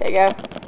There you go.